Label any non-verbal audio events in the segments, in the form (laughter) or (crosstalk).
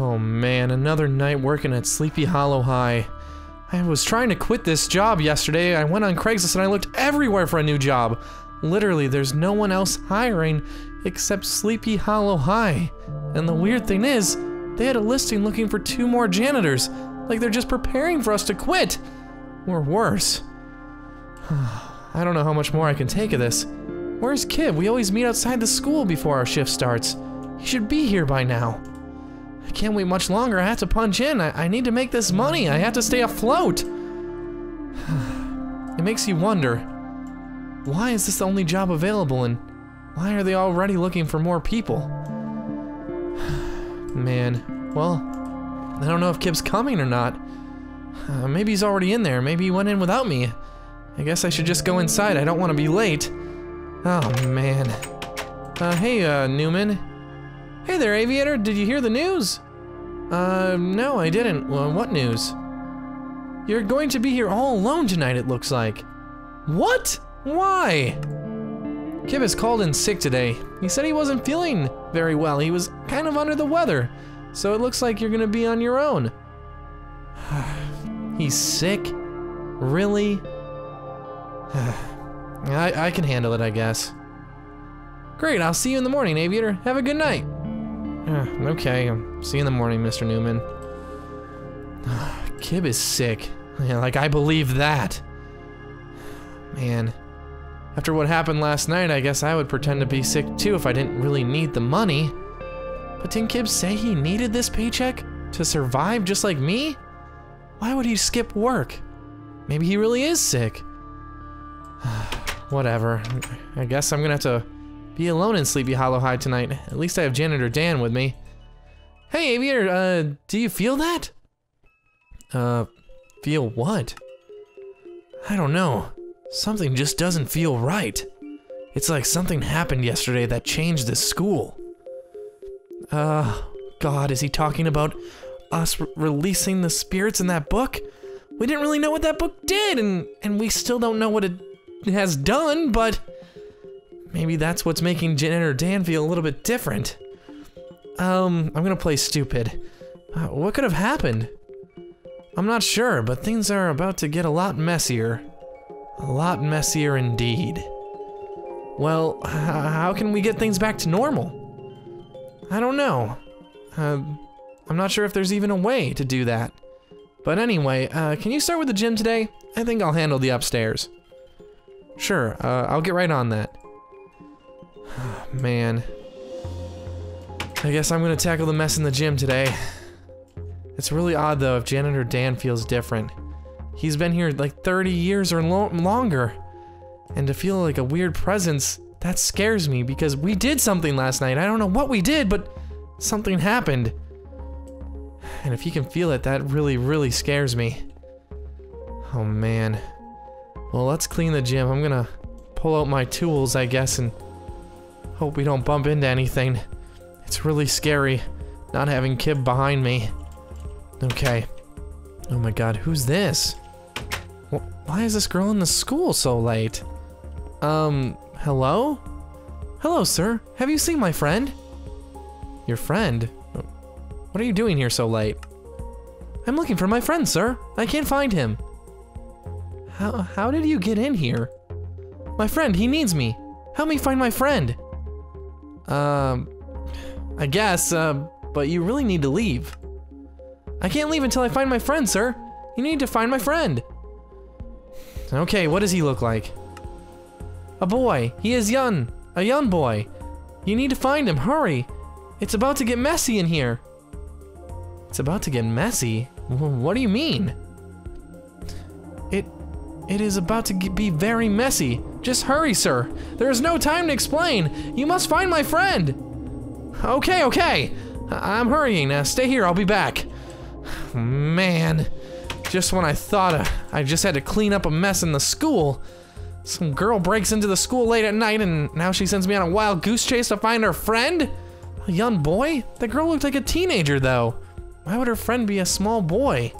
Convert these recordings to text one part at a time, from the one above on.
Oh man, another night working at Sleepy Hollow High. I was trying to quit this job yesterday. I went on Craigslist and I looked everywhere for a new job. Literally, there's no one else hiring except Sleepy Hollow High. And the weird thing is, they had a listing looking for two more janitors. Like they're just preparing for us to quit. Or worse. (sighs) I don't know how much more I can take of this. Where's Cib? We always meet outside the school before our shift starts. He should be here by now. I can't wait much longer. I have to punch in. I, I need to make this money. I have to stay afloat. (sighs) it makes you wonder why is this the only job available and why are they already looking for more people? (sighs) Man, well, I don't know if Cib's coming or not. Uh, (sighs) maybe he's already in there. Maybe he went in without me. I guess I should just go inside. I don't want to be late. Oh, man. Uh, hey, uh, Newman. Hey there, Aviator. Did you hear the news? Uh, no, I didn't. Well, what news? You're going to be here all alone tonight, it looks like. What? Why? Cib has called in sick today. He said he wasn't feeling very well. He was kind of under the weather. So it looks like you're gonna be on your own. (sighs) He's sick? Really? (sighs) I, I can handle it, I guess. Great, I'll see you in the morning, Aviator. Have a good night. Uh, okay, see you in the morning, Mr. Newman. (sighs) Cib is sick. Yeah, like, I believe that. Man. After what happened last night, I guess I would pretend to be sick too if I didn't really need the money. But didn't Cib say he needed this paycheck to survive just like me? Why would he skip work? Maybe he really is sick. (sighs) Whatever. I guess I'm gonna have to be alone in Sleepy Hollow High tonight. At least I have Janitor Dan with me. Hey, Aviator, uh, do you feel that? Uh, feel what? I don't know. Something just doesn't feel right. It's like something happened yesterday that changed this school. Uh, God, is he talking about us re releasing the spirits in that book? We didn't really know what that book did, and, and we still don't know what it has done, but maybe that's what's making Janitor Dan feel a little bit different. Um, I'm gonna play stupid. Uh, what could have happened? I'm not sure, but things are about to get a lot messier. A lot messier indeed. Well, how can we get things back to normal? I don't know. Uh, I'm not sure if there's even a way to do that. But anyway, uh, can you start with the gym today? I think I'll handle the upstairs. Sure, uh, I'll get right on that. (sighs) Man. I guess I'm gonna tackle the mess in the gym today. It's really odd though if Janitor Dan feels different. He's been here like 30 years or lo longer. And to feel like a weird presence, that scares me because we did something last night. I don't know what we did, but something happened. And if he can feel it, that really, really scares me. Oh man. Well, let's clean the gym. I'm gonna pull out my tools, I guess, and hope we don't bump into anything. It's really scary not having Cib behind me. Okay. Oh my god, who's this? Why is this girl in the school so late? Um, hello? Hello, sir. Have you seen my friend? Your friend? What are you doing here so late? I'm looking for my friend, sir. I can't find him. How, how did you get in here? My friend, he needs me. Help me find my friend. Um, I guess, uh, but you really need to leave. I can't leave until I find my friend, sir. You need to find my friend. Okay, what does he look like? A boy. He is young. A young boy. You need to find him. Hurry. It's about to get messy in here. It's about to get messy? What do you mean? It... It is about to be very messy. Just hurry, sir. There is no time to explain. You must find my friend. Okay, okay. I'm hurrying. Now stay here. I'll be back. Man. Just when I thought uh, I just had to clean up a mess in the school, some girl breaks into the school late at night and now she sends me on a wild goose chase to find her friend? A young boy? The girl looked like a teenager though. Why would her friend be a small boy?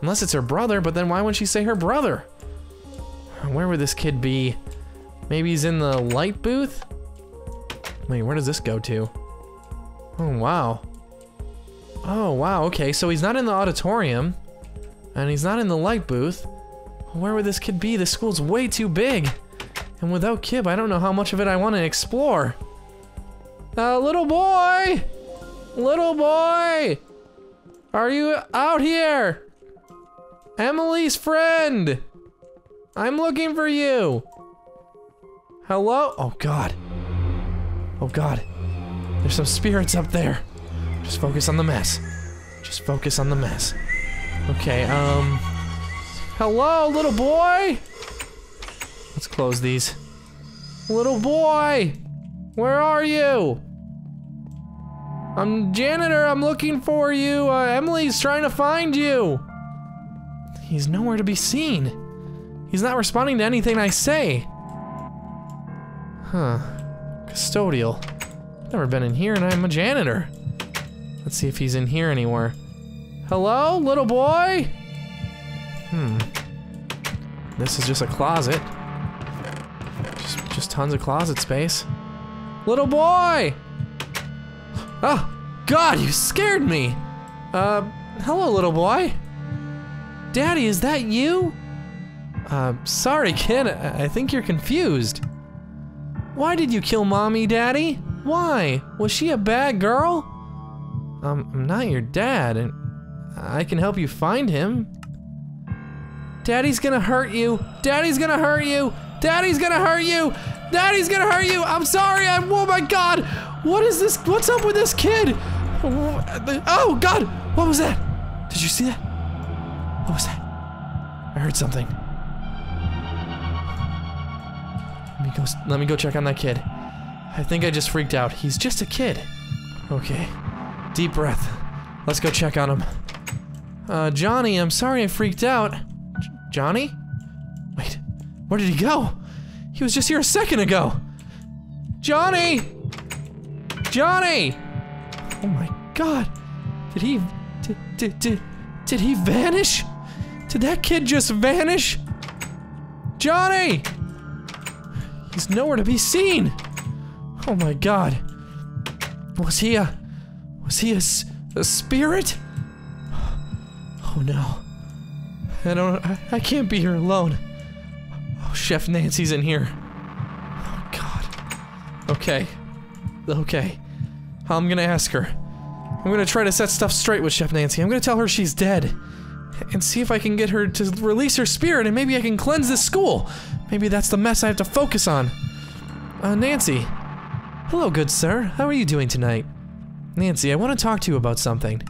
Unless it's her brother, but then why wouldn't she say her brother? Where would this kid be? Maybe he's in the light booth? Wait, where does this go to? Oh, wow. Oh, wow, okay, so he's not in the auditorium. And he's not in the light booth. Where would this kid be? This school's way too big. And without Cib, I don't know how much of it I want to explore. Uh, little boy! Little boy! Are you out here? Emily's friend! I'm looking for you! Hello? Oh god. Oh god. There's some spirits up there. Just focus on the mess. Just focus on the mess. Okay, um... Hello, little boy? Let's close these. Little boy! Where are you? I'm janitor, I'm looking for you. Uh, Emily's trying to find you. He's nowhere to be seen. He's not responding to anything I say. Huh. Custodial. Never been in here and I'm a janitor. Let's see if he's in here anywhere. Hello, little boy? Hmm. This is just a closet. Just, just tons of closet space. Little boy! Oh, God, you scared me! Uh, hello, little boy. Daddy, is that you? Uh, sorry, kid, I, I think you're confused. Why did you kill mommy, daddy? Why? Was she a bad girl? Um, I'm not your dad, and I can help you find him. Daddy's gonna hurt you. Daddy's gonna hurt you. Daddy's gonna hurt you. Daddy's gonna hurt you. I'm sorry. I'm. Oh my God. What is this? What's up with this kid? Oh God. What was that? Did you see that? What was that? I heard something. Go. Let me go check on that kid. I think I just freaked out. He's just a kid. Okay. Deep breath. Let's go check on him. Uh, Johnny, I'm sorry I freaked out. J Johnny? Wait, where did he go? He was just here a second ago. Johnny! Johnny! Oh my god. Did he, did, did, did, did he vanish? Did that kid just vanish? Johnny! He's nowhere to be seen. Oh my god. Was he a, was he a, a spirit? Oh no. I don't, I, I can't be here alone. Oh, Chef Nancy's in here. Oh god. Okay. Okay. I'm gonna ask her. I'm gonna try to set stuff straight with Chef Nancy. I'm gonna tell her she's dead. And see if I can get her to release her spirit and maybe I can cleanse this school. Maybe that's the mess I have to focus on. Uh, Nancy. Hello, good sir. How are you doing tonight? Nancy, I want to talk to you about something.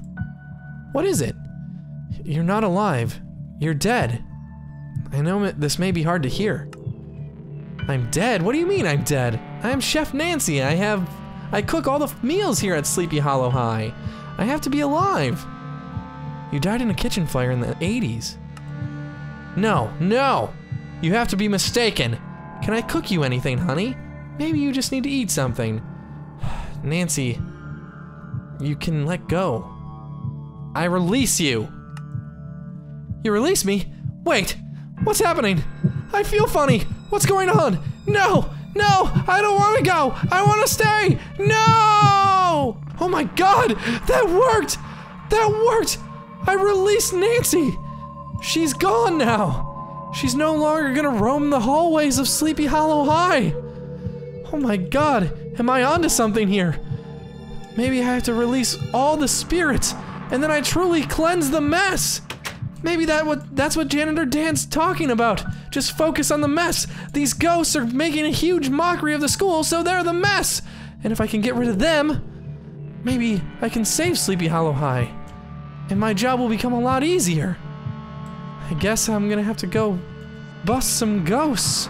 What is it? You're not alive. You're dead. I know this may be hard to hear. I'm dead? What do you mean I'm dead? I'm Chef Nancy. I have... I cook all the meals here at Sleepy Hollow High. I have to be alive. You died in a kitchen fire in the 80s. No, no! You have to be mistaken. Can I cook you anything, honey? Maybe you just need to eat something. (sighs) Nancy, you can let go. I release you. You release me? Wait, what's happening? I feel funny. What's going on? No, no, I don't want to go. I want to stay. No! Oh my god, that worked. That worked. I released Nancy. She's gone now. She's no longer gonna roam the hallways of Sleepy Hollow High. Oh my god, am I onto something here? Maybe I have to release all the spirits, and then I truly cleanse the mess. Maybe that what that's what Janitor Dan's talking about. Just focus on the mess. These ghosts are making a huge mockery of the school, so they're the mess. And if I can get rid of them, maybe I can save Sleepy Hollow High. And my job will become a lot easier. I guess I'm gonna have to go bust some ghosts.